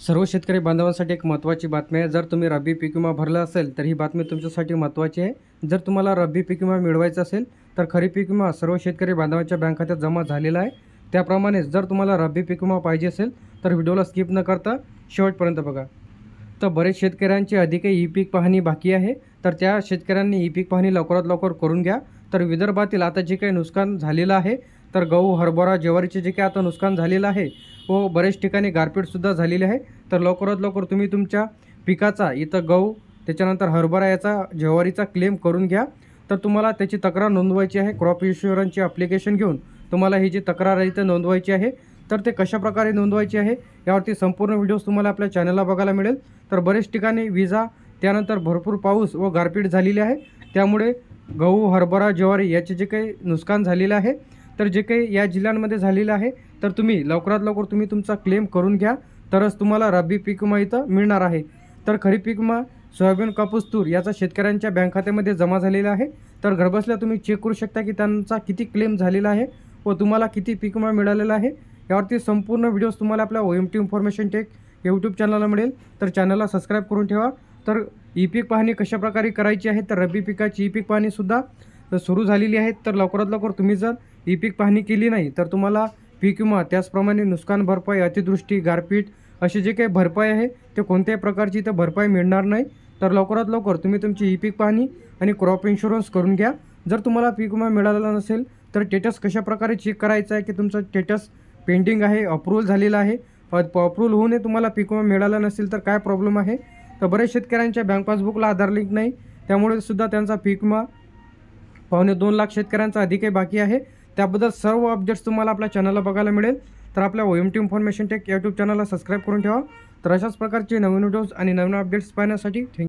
सर्व शेतकरी बांधवांसाठी एक महत्त्वाची बातमी आहे. जर तुम्ही रब्बी पीक विमा भरला असेल तर ही बातमी तुमच्यासाठी महत्त्वाची आहे. जर तुम्हाला रब्बी पीक विमा मिळवायचा असेल तर खरीप पीक विमा सर्व शेतकरी बांधवांच्या बँक खात्यात जमा झालेला आहे. त्याप्रमाणेच जर तुम्हाला रब्बी पीक विमा पाहिजे असेल तर व्हिडिओला स्किप न करता शेवटपर्यंत बघा. तर बरेच शेतकऱ्यांची अधिकही ई पीक पाहणी बाकी आहे. तर त्या शेतकऱ्यांनी ई पीक पाहणी लवकरात लवकर करून घ्या. तर विदर्भातील आता जे काही नुकसान झालेलं आहे तर गहू हरभरा ज्वारीचे जे काही आता नुकसान झालेलं आहे व बरेच ठिकाणी गारपीटसुद्धा झालेली आहे. तर लवकरात लवकर तुम्ही तुमच्या पिकाचा इथं गहू त्याच्यानंतर हरभरा याचा ज्वारीचा क्लेम करून घ्या. तर तुम्हाला त्याची तक्रार नोंदवायची आहे. क्रॉप इन्शुरन्सची ॲप्लिकेशन घेऊन तुम्हाला ही जी तक्रार आहे इथं नोंदवायची आहे. तर ते कशाप्रकारे नोंदवायची आहे यावरती संपूर्ण व्हिडिओज तुम्हाला आपल्या चॅनलला बघायला मिळेल. तर बरेच ठिकाणी विजा त्यानंतर भरपूर पाऊस व गारपीट झालेली आहे. त्यामुळे गहू हरभरा ज्वारी याचे जे काही नुकसान झालेलं आहे तर जे काही या जिल्ह्यांमध्ये झालेलं आहे तर तुम्ही लवकरात लवकर तुम्ही तुमचा क्लेम करून घ्या. तरच तुम्हाला रब्बी पीक विमा इथं मिळणार आहे. तर खरीप पीक विमा सोयाबीन कापूस तूर याचा शेतकऱ्यांच्या बँक खात्यामध्ये जमा झालेला आहे. तर घरबसल्या तुम्ही चेक करू शकता की त्यांचा किती क्लेम झालेला आहे व तुम्हाला किती पीक विमा मिळालेला आहे. यावरती संपूर्ण व्हिडिओज तुम्हाला आपल्या O M T information tech YouTube चॅनलला मिळेल. तर चॅनलला सबस्क्राईब करून ठेवा. तर ई पीक पाहणी कशाप्रकारे करायची आहे तर रब्बी पिकाची ई पीक पाहणीसुद्धा सुरू झालेली आहे. तर लवकरात लवकर तुम्ही जर ई पीक पाहणी केली नाही तर तुम्हाला पीक विमा त्याचप्रमाणे नुकसान भरपाई अतिदृष्टी गारपीट असे जे काही भरपाई आहे ते कोणत्याही प्रकारची इथं भरपाई मिळणार नाही. तर लवकरात लवकर तुम्ही तुमची ई पीक पाहणी आणि क्रॉप इन्शुरन्स करून घ्या. जर तुम्हाला पीक विमा मिळालेला नसेल तर स्टेटस कशाप्रकारे चेक करायचं आहे की तुमचं स्टेटस पेंडिंग आहे अप्रूव्हल झालेलं आहे? अप्रूव्हल होऊनही तुम्हाला पीक विमा मिळाला नसेल तर काय प्रॉब्लेम आहे? तर बरेच शेतकऱ्यांच्या बँक पासबुकला आधार लिंक नाही. त्यामुळे सुद्धा त्यांचा पीक विमा पावणे दोन लाख शेतकऱ्यांचा अधिकही बाकी आहे. त्याबद्दल सर्व अपडेट्स तुम्हाला आपल्या चॅनलला बघायला मिळेल. तर आपल्या O T information tech YouTube चॅनलला सबस्क्राईब करून ठेवा. तर अशाच प्रकारचे नवीन व्हिडिओज आणि नवीन अपडेट्स पाहण्यासाठी थँक्यू